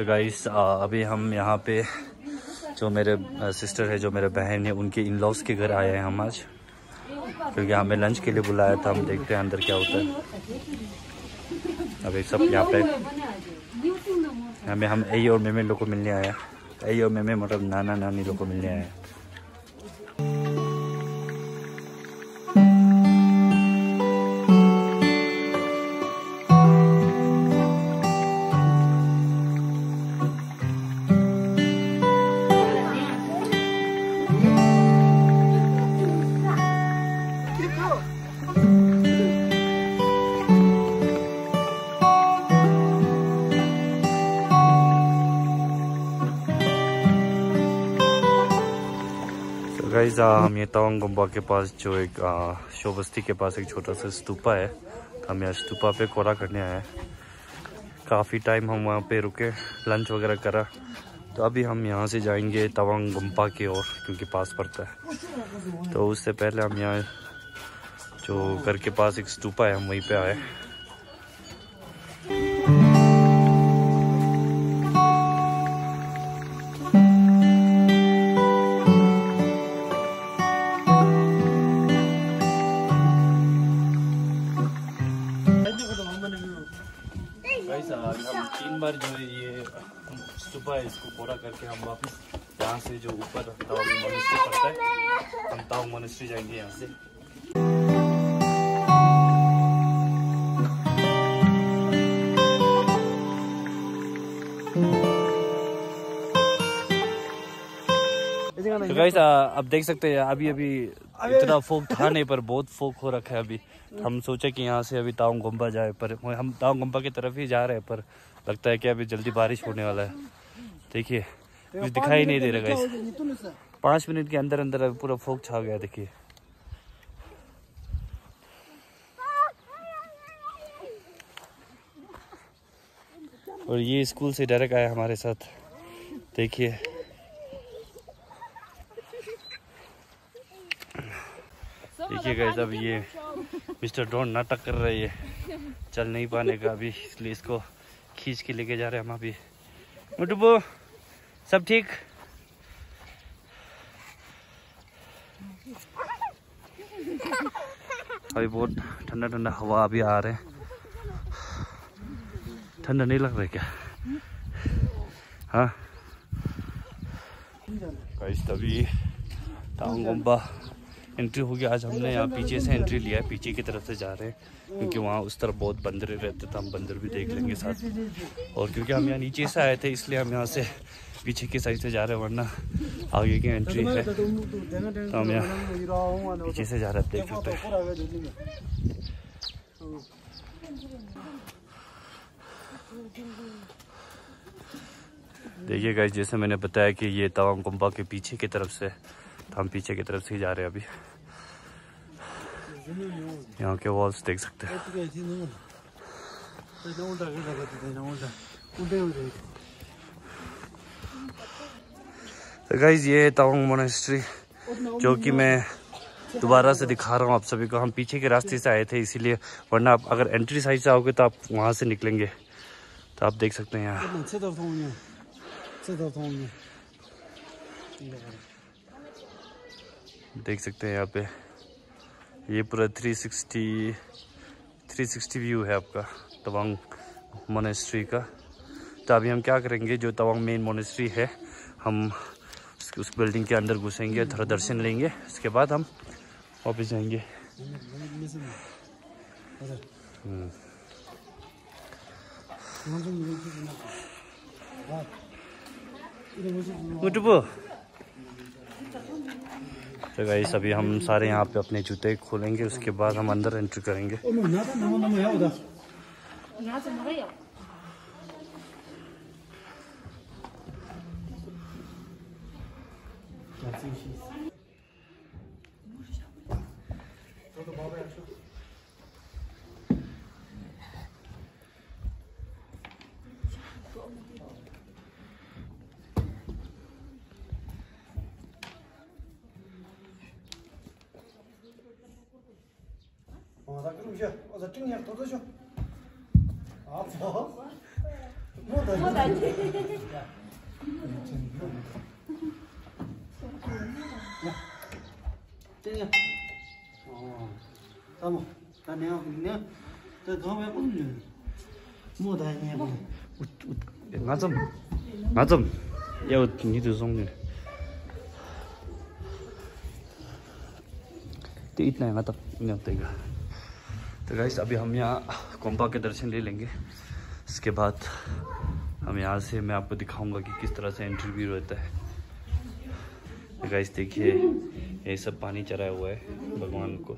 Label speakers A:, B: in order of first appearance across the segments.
A: तो गाइस अभी हम यहाँ पे जो मेरे सिस्टर है, जो मेरे बहन है, उनके इन लॉज के घर आए हैं हम आज। क्योंकि हमें लंच के लिए बुलाया था, हम देखते हैं अंदर क्या होता है। अभी सब यहाँ पे हमें, हम ए और मेमे लोग को मिलने आया ए और मेमे मतलब नाना नानी लोग को मिलने आया गाइज़ हम ये तवांग गुम्बा के पास जो एक शो बस्ती के पास एक छोटा सा स्तूपा है। तो हम यहाँ स्तूपा पे कोरा करने आए हैं। काफ़ी टाइम हम वहाँ पे रुके लंच वगैरह करा। तो अभी हम यहाँ से जाएँगे तवांग गुम्बा की ओर, क्योंकि पास पड़ता है। तो उससे पहले हम यहाँ जो घर के पास एक स्तूपा है, हम वहीं पे आए। इसको पूरा करके हम वापस यहाँ से जो ऊपर ताऊ मोनिस्ट्री पड़ता है हम ताऊ मोनिस्ट्री जाएँगे यहाँ से। तो गाइस अब देख सकते हैं अभी अभी इतना फोक था नहीं पर बहुत फोक हो रखा है अभी। हम सोचे कि यहाँ से अभी ताऊ गुम्बा जाए पर हम ताऊ गुम्बा की तरफ़ ही जा रहे हैं पर लगता है कि अभी जल्दी बारिश होने वाला है। देखिए कुछ दिखाई नहीं दे रहा है पाँच मिनट के अंदर अंदर अभी पूरा फोक छा गया देखिए। और ये स्कूल से डायरेक्ट आया हमारे साथ देखिए। देखिए गए अब ये मिस्टर डॉन नाटक कर रहे है। चल नहीं पाने का अभी इसलिए इसको खींच के लेके जा रहे हैं हम अभी। मुटबो सब ठीक? अभी बहुत ठंडा ठंडा हवा अभी आ रहे हैं। ठंडा नहीं लग रहा है क्या? हाँ? तभी तांगोम्बा एंट्री हो गया। आज हमने यहाँ पीछे से एंट्री लिया है, पीछे की तरफ़ से जा रहे हैं, क्योंकि वहाँ उस तरफ़ बहुत बंदर रहते थे हम बंदर भी देख लेंगे साथ। और क्योंकि हम यहाँ नीचे से आए थे, इसलिए हम यहाँ से पीछे की साइड से जा रहे हैं, वरना आगे की एंट्री है। तो हम यहाँ पीछे से जा रहे हैं देख सकते देखिए गाइस जैसे मैंने बताया कि ये तवांग कुंबा के पीछे की तरफ़ से तो हम पीछे की तरफ़ से ही जा रहे हैं अभी। यहाँ के वॉल्स देख सकते हैं। तो गाइज़ ये है तवांग मोनेस्ट्री जो कि मैं दोबारा से दिखा रहा हूँ आप सभी को। हम पीछे के रास्ते से आए थे इसीलिए वरना आप अगर एंट्री साइड से आओगे तो आप वहाँ से निकलेंगे। तो आप देख सकते हैं यहाँ। देख सकते हैं यहाँ पे। ये पूरा 360 360 व्यू है आपका तवांग मोनेस्ट्री का। तो अभी हम क्या करेंगे जो तवांग मेन मोनेस्ट्री है हम उस बिल्डिंग के अंदर घुसेंगे थोड़ा दर्शन लेंगे उसके बाद हम वापस जाएँगे। मुटुपो। तो गाइस अभी हम सारे यहाँ पे अपने जूते खोलेंगे उसके बाद हम अंदर एंट्री करेंगे।
B: 我咋搞不学？我咋整天偷偷学？阿婆，莫得劲。得
C: 劲。
B: 来，听。哦，咱俩，咱俩在旁边工作呢。莫大娘不，
A: nga zum nga zum yo ni tu song ni तो इतना है मतलब नहीं होतेगा तो गाइस अभी हम यहाँ कोम्पा के दर्शन ले लेंगे इसके बाद हम यहाँ से मैं आपको दिखाऊंगा कि किस तरह से एंट्री भी रहता है तो गाइस देखिए ये सब पानी चढ़ाया हुआ है भगवान को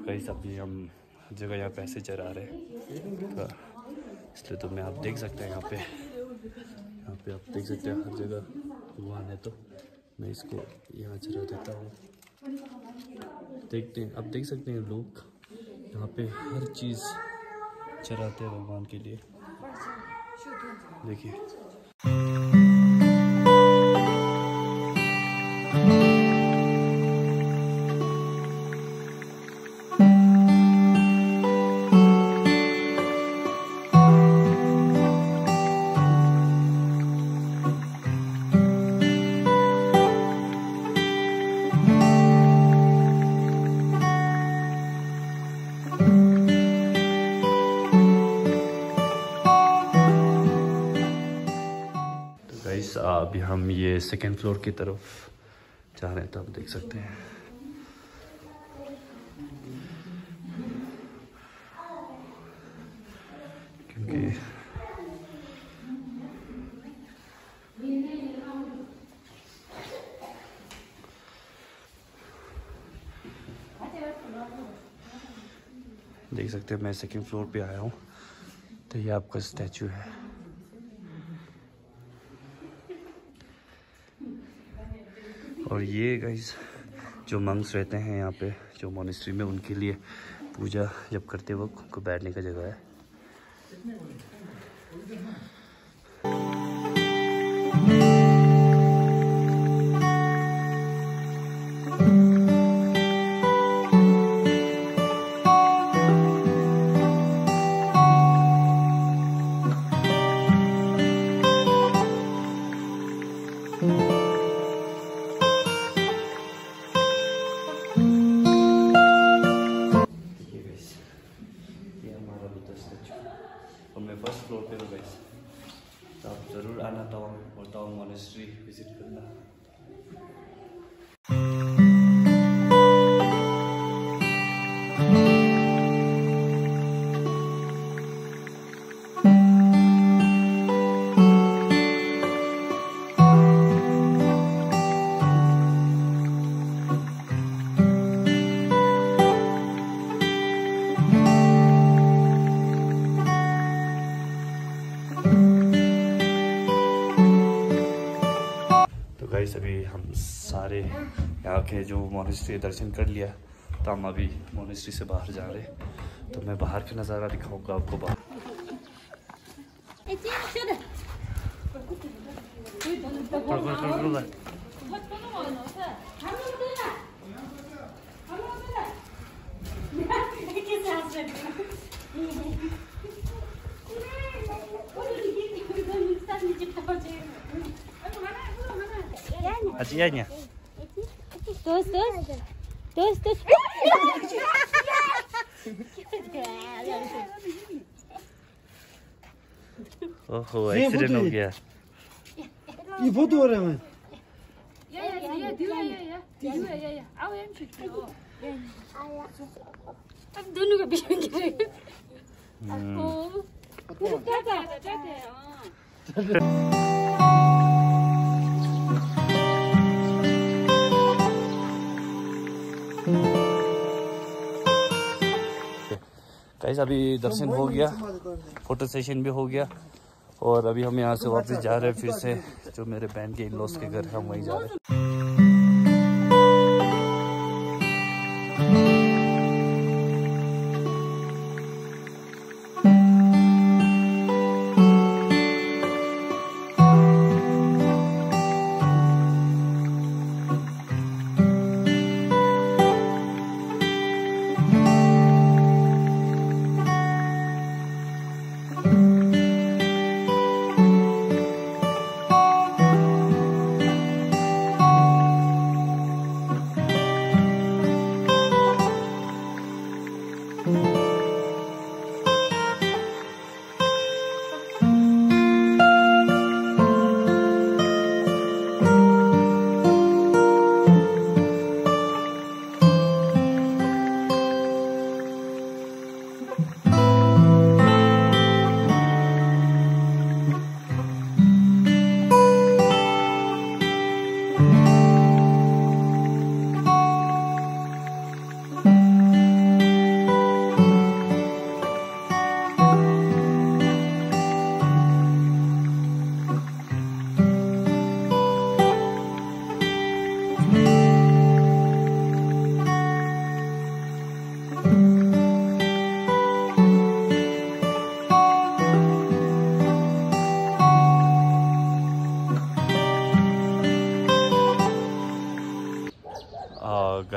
A: कई अभी हम जगह यहाँ पैसे चरा रहे तो इसलिए तो मैं आप देख सकते हैं यहाँ पे यहाँ पे आप देख सकते हैं हर जगह भगवान है तो मैं इसको यहाँ चरा देता हूँ देखते हैं आप देख सकते हैं लोग यहाँ पे हर चीज़ चराते हैं भगवान के लिए देखिए। अभी हम ये सेकेंड फ्लोर की तरफ़ जा रहे हैं तो आप देख सकते हैं। क्योंकि देख सकते हैं, मैं सेकेंड फ्लोर पे आया हूँ तो ये आपका स्टैचू है। और ये गाइस जो मंग्स रहते हैं यहाँ पे, जो मोनिस्ट्री में उनके लिए पूजा जब करते वक्त, उनको बैठने का जगह है। यहाँ के जो मोनेस्ट्री दर्शन कर लिया तो हम अभी मोनेस्ट्री से बाहर जा रहे तो मैं बाहर का नज़ारा दिखाऊँगा आपको बाहर। 아
B: Стой, стой. Стой, стой.
C: Охо, әсірен ол кә. И буду орамын. Я, я, я, я, я, я, я, я, я, я, ау, я, а, я, я,
A: Дөнүгө
C: бишен керек. Ага. Ага. Ага.
A: गाइस अभी दर्शन हो गया। फ़ोटो सेशन भी हो गया। और अभी हम यहाँ से वापस जा रहे हैं फिर से जो मेरे बहन के इन लॉस के घर हम वहीं जा रहे हैं।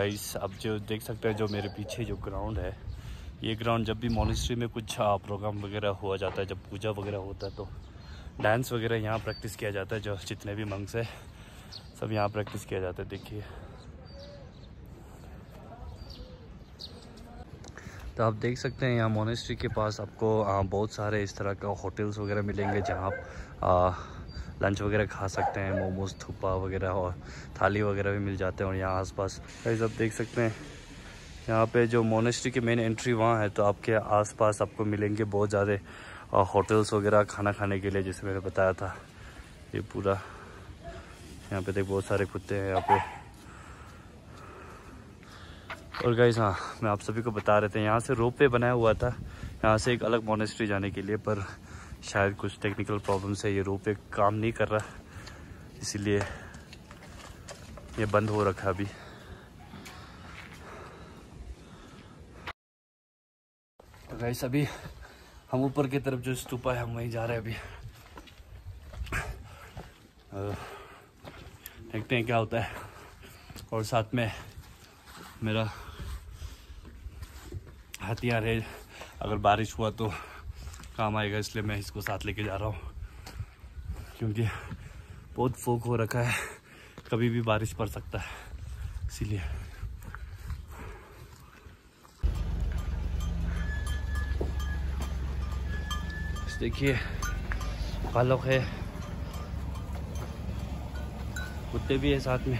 A: गाइस अब जो देख सकते हैं जो मेरे पीछे जो ग्राउंड है, ये ग्राउंड जब भी मॉनिस्ट्री में कुछ प्रोग्राम वगैरह हुआ जाता है, जब पूजा वगैरह होता है तो डांस वगैरह यहाँ प्रैक्टिस किया जाता है, जो जितने भी मंग्स है, सब यहाँ प्रैक्टिस किया जाता है, देखिए। तो आप देख सकते हैं यहाँ मोनेस्ट्री के पास आपको बहुत सारे इस तरह का होटल्स वगैरह मिलेंगे, जहाँ आप लंच वगैरह खा सकते हैं मोमोज थुप्पा वगैरह और थाली वगैरह भी मिल जाते हैं और यहाँ आसपास। कई आप देख सकते हैं, यहाँ पे जो मोनेस्ट्री की मेन एंट्री वहाँ है तो आपके आसपास आपको मिलेंगे बहुत ज़्यादा होटल्स वगैरह खाना खाने के लिए, जैसे मैंने बताया था। ये पूरा, यहाँ पे देख बहुत सारे कुत्ते हैं यहाँ पे। और गाइज़ हाँ मैं आप सभी को बता रहे थे, यहाँ से रोप वे बनाया हुआ था, यहाँ से एक अलग मोनेस्ट्री जाने के लिए, पर शायद कुछ टेक्निकल प्रॉब्लम से ये रोप काम नहीं कर रहा। इसीलिए ये बंद हो रखा अभी। तो गाइस अभी हम ऊपर की तरफ़ जो स्तूपा है, हम वहीं जा रहे हैं अभी। देखते हैं क्या होता है। और साथ में मेरा हथियार है। अगर बारिश हुआ तो काम आएगा, इसलिए मैं इसको साथ लेके जा रहा हूँ। क्योंकि बहुत फोक हो रखा है, कभी भी बारिश पड़ सकता है, इसीलिए। देखिए, पालक है, कुत्ते भी है साथ में।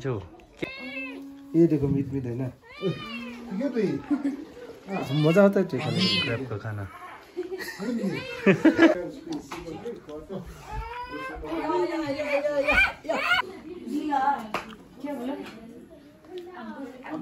A: छेउ
B: ए दिएको मिट मिट होइन मजा आउँछ त्यो खाना।
A: खाना। अब